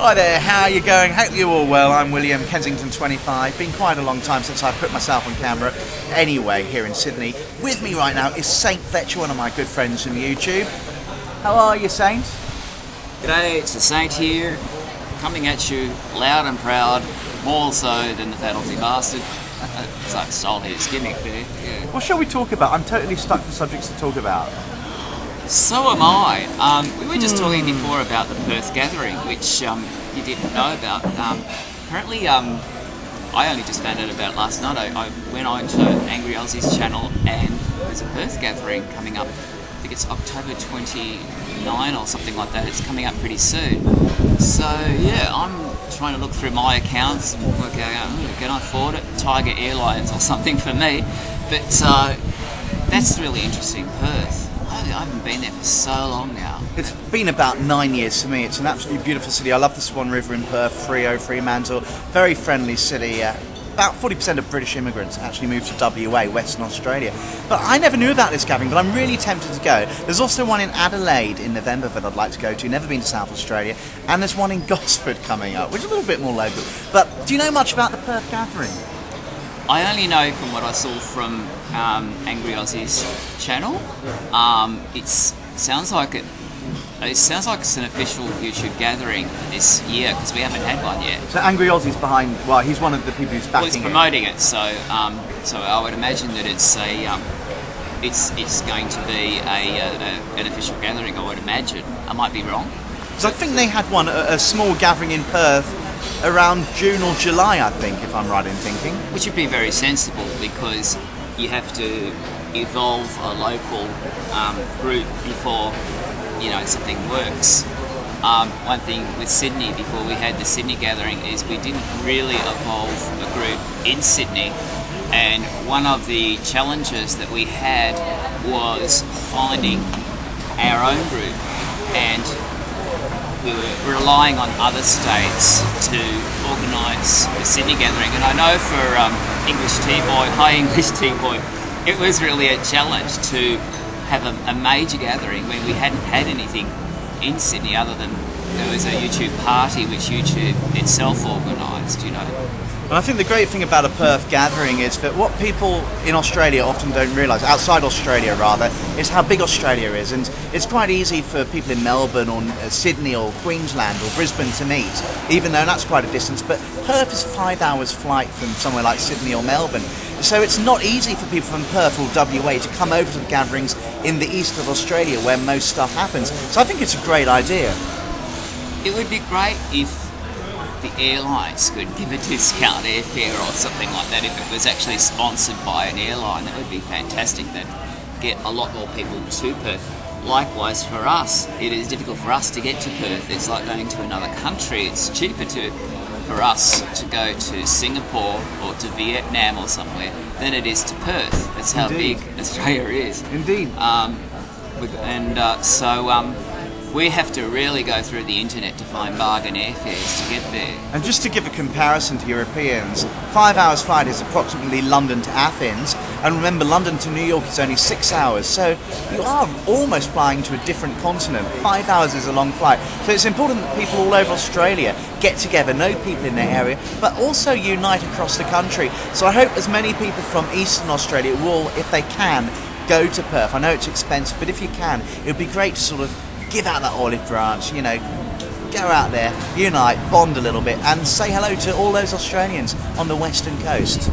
Hi there, how are you going? Hope you're all well. I'm William, Kensington 25. Been quite a long time since I've put myself on camera anyway here in Sydney. With me right now is Saint Fletcher, one of my good friends from YouTube. How are you, Saint? G'day, it's the Saint here, coming at you loud and proud, more so than the Aussie bastard. it's like stole his gimmick there. Yeah. What shall we talk about? I'm totally stuck for subjects to talk about. So am I. Um, we were just talking before about the Perth gathering, which um, you didn't know about. Um, apparently, um, I only just found out about it last night. I, I went on to Angry Aussie's channel and there's a Perth gathering coming up. I think it's October 29 or something like that. It's coming up pretty soon. So, yeah, I'm trying to look through my accounts and work out, oh, can I afford it? Tiger Airlines or something for me. But uh, that's really interesting, Perth. I haven't been there for so long now. It's been about nine years for me. It's an absolutely beautiful city. I love the Swan River in Perth, Freo, Fremantle. Very friendly city. Uh, about 40% of British immigrants actually move to WA, Western Australia. But I never knew about this gathering, but I'm really tempted to go. There's also one in Adelaide in November that I'd like to go to. Never been to South Australia. And there's one in Gosford coming up, which is a little bit more local. But do you know much about the Perth gathering? I only know from what I saw from um, Angry Aussie's channel. Um, it sounds like it. It sounds like it's an official YouTube gathering this year because we haven't had one yet. So Angry Aussie's behind. Well, he's one of the people who's backing well, he's promoting it. it so, um, so I would imagine that it's a. Um, it's it's going to be a, a, an official gathering. I would imagine. I might be wrong. Because I think they had one a, a small gathering in Perth around June or July, I think, if I'm right in thinking. Which would be very sensible because you have to evolve a local um, group before you know something works. Um, one thing with Sydney before we had the Sydney gathering is we didn't really evolve a group in Sydney, and one of the challenges that we had was finding our own group and we were relying on other states to organise the Sydney gathering. And I know for um, English Tea Boy, High English Tea Boy, it was really a challenge to have a, a major gathering when we hadn't had anything in Sydney other than there was a YouTube party which YouTube itself organised, you know. And I think the great thing about a Perth gathering is that what people in Australia often don't realise, outside Australia rather, is how big Australia is. And it's quite easy for people in Melbourne or uh, Sydney or Queensland or Brisbane to meet, even though that's quite a distance. But Perth is five hours flight from somewhere like Sydney or Melbourne. So it's not easy for people from Perth or WA to come over to the gatherings in the east of Australia where most stuff happens. So I think it's a great idea. It would be great if the airlines could give a discount airfare or something like that if it was actually sponsored by an airline. That would be fantastic. That would get a lot more people to Perth. Likewise for us, it is difficult for us to get to Perth. It's like going to another country. It's cheaper to for us to go to Singapore or to Vietnam or somewhere than it is to Perth. That's how Indeed. big Australia is. Indeed. Um, and uh, so um, we have to really go through the internet to find bargain airfares to get there. And just to give a comparison to Europeans, five hours flight is approximately London to Athens, and remember London to New York is only six hours, so you are almost flying to a different continent. Five hours is a long flight, so it's important that people all over Australia get together, know people in their area, but also unite across the country. So I hope as many people from Eastern Australia will, if they can, go to Perth. I know it's expensive, but if you can, it would be great to sort of give out that olive branch, you know, go out there, unite, bond a little bit, and say hello to all those Australians on the western coast.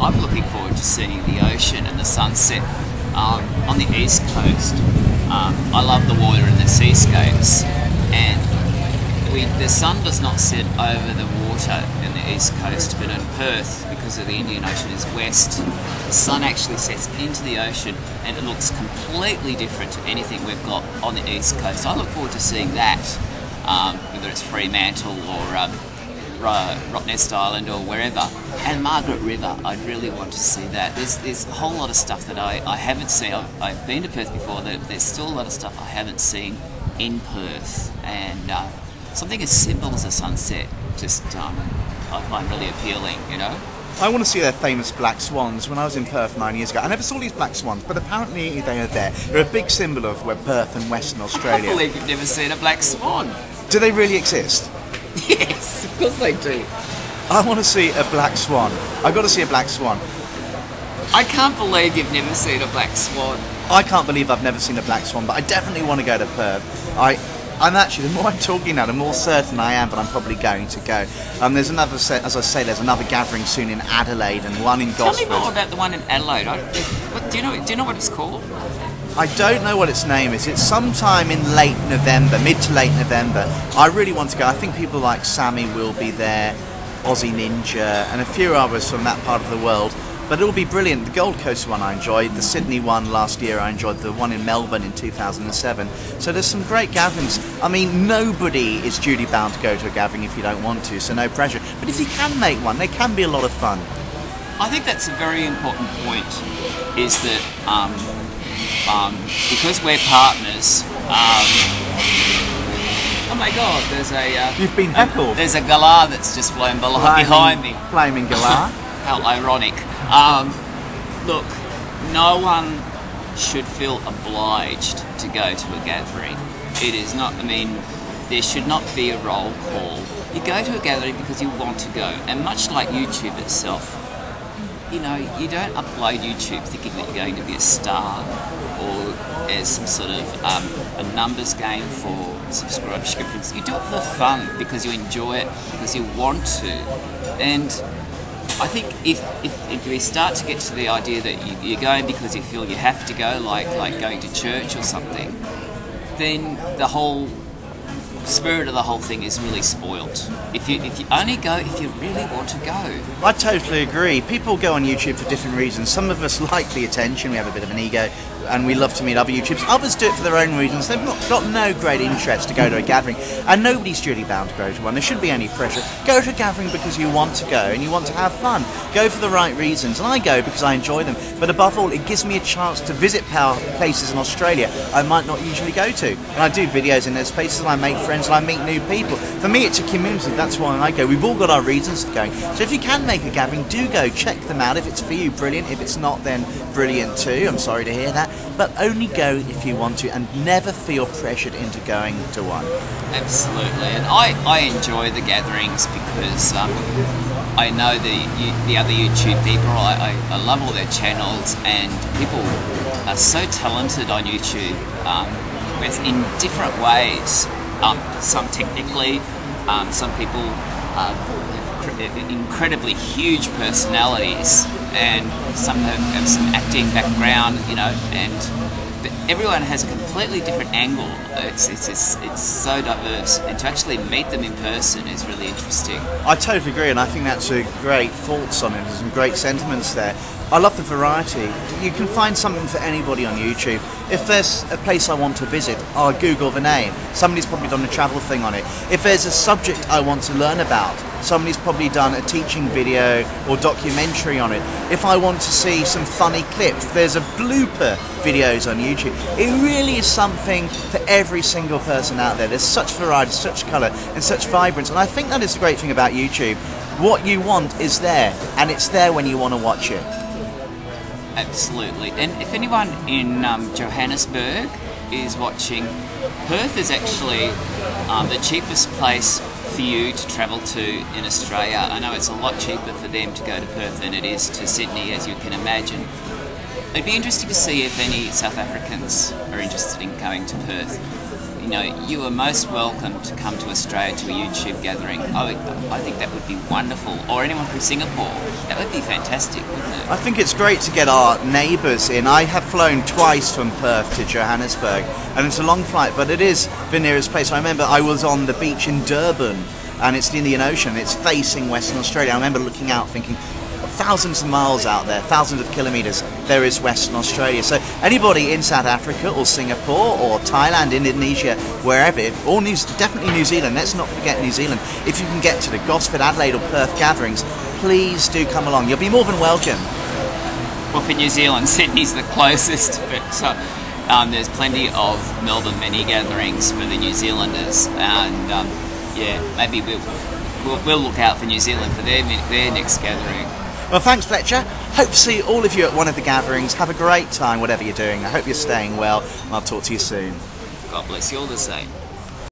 I'm looking forward to seeing the ocean and the sunset um, on the east coast. Um, I love the water and the seascapes, and we, the sun does not set over the water in the east coast, but in Perth, because of the Indian Ocean is west, the sun actually sets into the ocean and it looks completely different to anything we've got on the east coast. I look forward to seeing that, um, whether it's Fremantle or um, Rottnest Island or wherever. And Margaret River, I'd really want to see that. There's, there's a whole lot of stuff that I, I haven't seen. I've, I've been to Perth before, there's still a lot of stuff I haven't seen in Perth. And uh, something as simple as a sunset just um, I find really appealing, you know. I want to see their famous black swans. When I was in Perth nine years ago, I never saw these black swans, but apparently they are there. They're a big symbol of where Perth and Western Australia. I believe you've never seen a black swan. Do they really exist? Yes, of course they do. I want to see a black swan. I've got to see a black swan. I can't believe you've never seen a black swan. I can't believe I've never seen a black swan, but I definitely want to go to Perth. I, I'm actually, the more I'm talking now, the more certain I am that I'm probably going to go. Um, there's another, as I say, there's another gathering soon in Adelaide and one in Gosford. Tell me more about the one in Adelaide. I, what, do you know? Do you know what it's called? I don't know what its name is. It's sometime in late November, mid to late November. I really want to go. I think people like Sammy will be there, Aussie Ninja, and a few others from that part of the world. But it'll be brilliant. The Gold Coast one I enjoyed, the Sydney one last year I enjoyed, the one in Melbourne in 2007. So there's some great gatherings. I mean, nobody is duty bound to go to a gathering if you don't want to, so no pressure. But if you can make one, they can be a lot of fun. I think that's a very important point. Is that um, um, because we're partners. Um, oh my God! There's a uh, You've been heckled. there's a galah that's just flown belo- Flaming- behind me. Flaming Galah. How ironic. Um, look, no one should feel obliged to go to a gathering. It is not, I mean, there should not be a roll call. You go to a gathering because you want to go. And much like YouTube itself, you know, you don't upload YouTube thinking that you're going to be a star or as some sort of um, a numbers game for subscriptions. You do it for fun because you enjoy it, because you want to. And I think if, if, if we start to get to the idea that you, you're going because you feel you have to go, like like going to church or something, then the whole spirit of the whole thing is really spoilt. If you if you only go if you really want to go, I totally agree. People go on YouTube for different reasons. Some of us like the attention, we have a bit of an ego, and we love to meet other YouTubers. Others do it for their own reasons. They've not, got no great interest to go to a gathering, and nobody's duty bound to go to one. There shouldn't be any pressure. Go to a gathering because you want to go and you want to have fun. Go for the right reasons, and I go because I enjoy them. But above all, it gives me a chance to visit places in Australia I might not usually go to. And I do videos in those places, and I make friends, and I meet new people. For me, it's a community. That's why I go. We've all got our reasons for going. So if you can make a gathering, do go. Check them out. If it's for you, brilliant. If it's not, then brilliant too. I'm sorry to hear that. But only go if you want to, and never feel pressured into going to one. absolutely. And I, I enjoy the gatherings because um, I know the the other YouTube people. I, I, I love all their channels, and people are so talented on YouTube um, with in different ways. Some technically, um, some people uh, have cr- incredibly huge personalities, and some have, have some acting background, you know, and everyone has a completely different angle. It's, it's, it's, it's so diverse, and to actually meet them in person is really interesting. I totally agree, and I think that's a great thoughts on it. There's some great sentiments there. I love the variety. You can find something for anybody on YouTube. If there's a place I want to visit, I'll Google the name. Somebody's probably done a travel thing on it. If there's a subject I want to learn about, somebody's probably done a teaching video or documentary on it. If I want to see some funny clips, there's a blooper videos on YouTube. It really is something for every single person out there. There's such variety, such colour, and such vibrance. And I think that is the great thing about YouTube. What you want is there, and it's there when you want to watch it. Absolutely. And if anyone in um, Johannesburg is watching, Perth is actually um, the cheapest place for you to travel to in Australia. I know it's a lot cheaper for them to go to Perth than it is to Sydney, as you can imagine. It'd be interesting to see if any South Africans are interested in going to Perth. You know, you are most welcome to come to Australia to a YouTube gathering. I, I think that would be wonderful. Or anyone from Singapore. That would be fantastic, wouldn't it? I think it's great to get our neighbours in. I have flown twice from Perth to Johannesburg, and it's a long flight, but it is the nearest place. I remember I was on the beach in Durban, and it's the Indian Ocean. It's facing Western Australia. I remember looking out, thinking, thousands of miles out there, thousands of kilometres, there is Western Australia. So anybody in South Africa or Singapore or Thailand, Indonesia, wherever, or New, definitely New Zealand. Let's not forget New Zealand. If you can get to the Gosford, Adelaide, or Perth gatherings, please do come along. You'll be more than welcome. Well, for New Zealand, Sydney's the closest, but so, um, there's plenty of Melbourne mini gatherings for the New Zealanders, and um, yeah, maybe we'll, we'll we'll look out for New Zealand for their their next gathering. Well, thanks, Fletcher. Hope to see all of you at one of the gatherings. Have a great time, whatever you're doing. I hope you're staying well, and I'll talk to you soon. God bless you all the same.